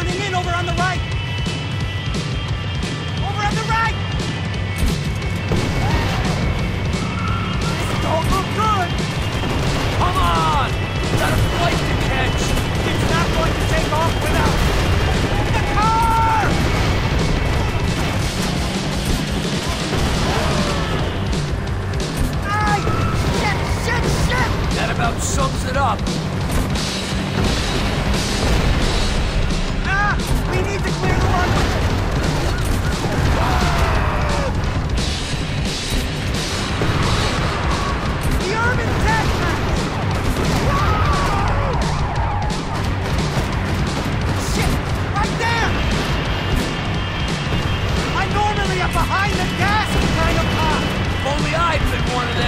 turning in over on the right. Over on the right. This don't look good. Come on. Got a flight to catch. It's not going to take off without the car. Hey, shit, shit. That about sums it up. Behind the gas kind of pop. If only I'd been them